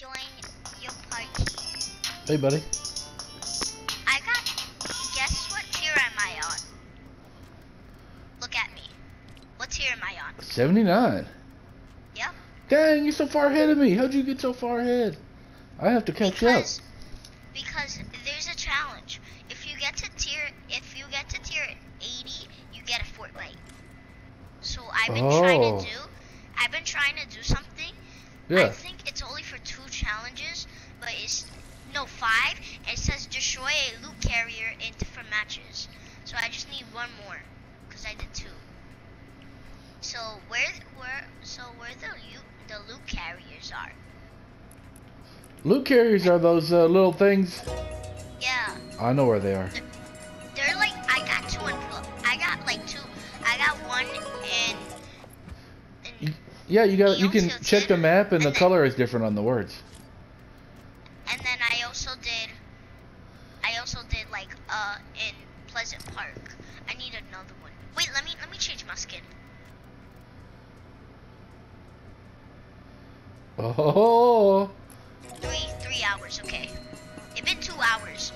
join your party. Hey, buddy. I got. Guess what tier am I on? Look at me. What tier am I on? 79. Yep. Dang, you're so far ahead of me. How'd you get so far ahead? I have to catch up. Because, because there's a challenge. If you get to tier, if you get to tier 80, you get a Fortnite. So I've been trying Oh. to do. I've been trying to do something. Yeah. think it's only for two challenges, but it's no five. And it says destroy a loot carrier in different matches. So I just need one more, cause I did two. So where where so where the loot the loot carriers are? Loot carriers are those uh, little things. Yeah, I know where they are. they're like I got two pl- I got like two. I got one in. in Yeah, you got. You can check the map, and the and then- color is different on the words. and then I also did. I also did like uh in Pleasant Park. I need another one. Wait, let me let me change my skin. Oh. Three three hours, okay. It's been two hours.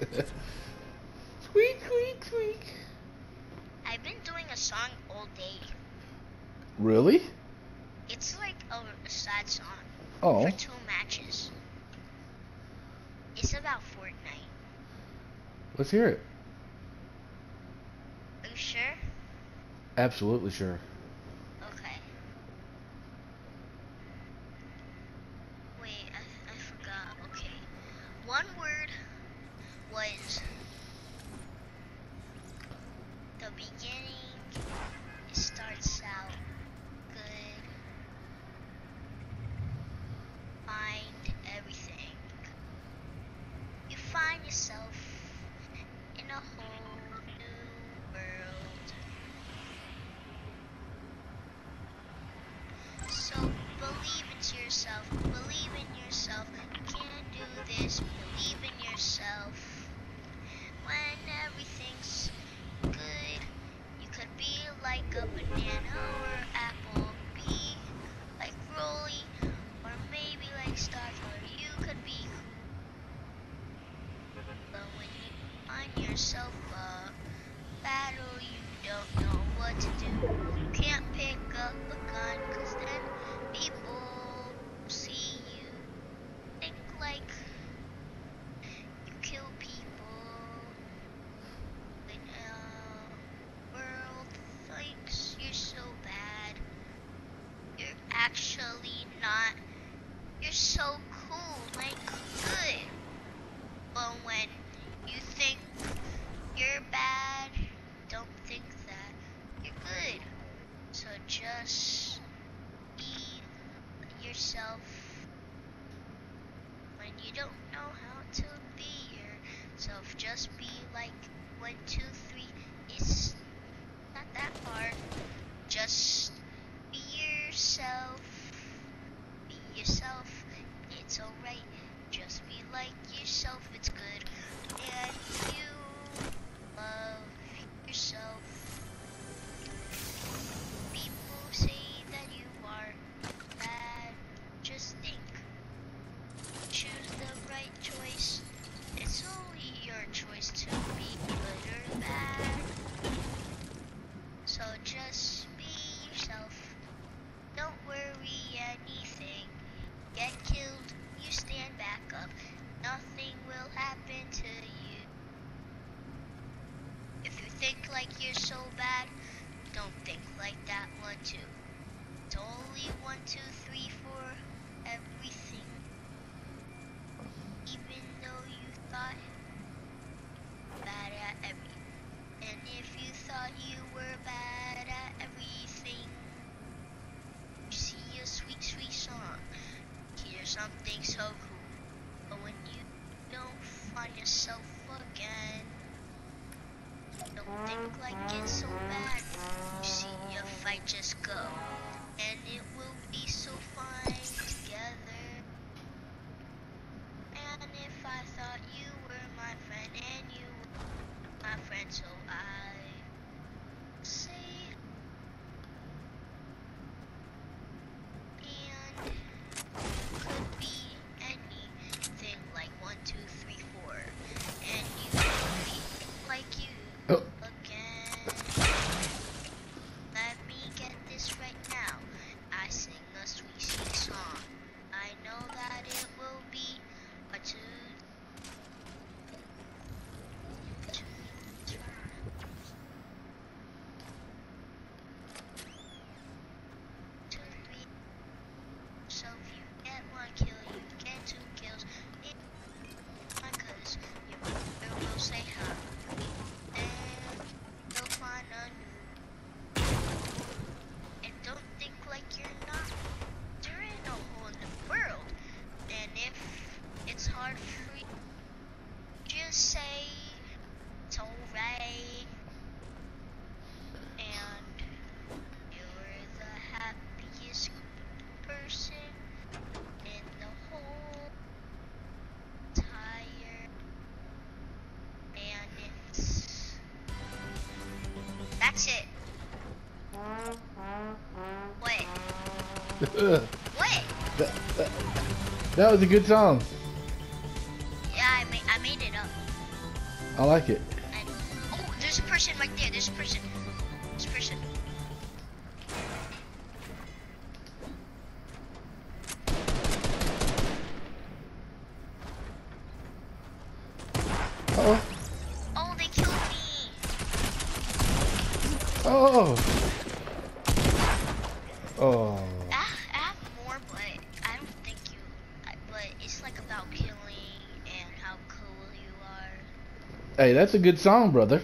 squeak, squeak, squeak. I've been doing a song all day. Really? It's like a, a sad song Oh, for two matches. It's about Fortnite. let's hear it. Are you sure? Absolutely sure. Okay. Wait, I, I forgot. Okay. One word actually not. You're so cool, like good. But when you think you're bad, don't think that you're good. So just be yourself when you don't know how to be yourself. Just be like one, two, three. It's not that hard. Think like you're so bad, don't think like that one too. It's only one, two, three, four, everything. Even though you thought bad at every, and if you thought you were bad at everything, you see a sweet, sweet song, hear something so cool. But when you don't find yourself think like it's so bad. You see a fight just go. That, that, that was a good song. Yeah, I made I made it up. I like it. And oh, there's a person right there. There's a person. There's a person. Oh, Oh, they killed me. oh, oh. Hey, that's a good song, brother.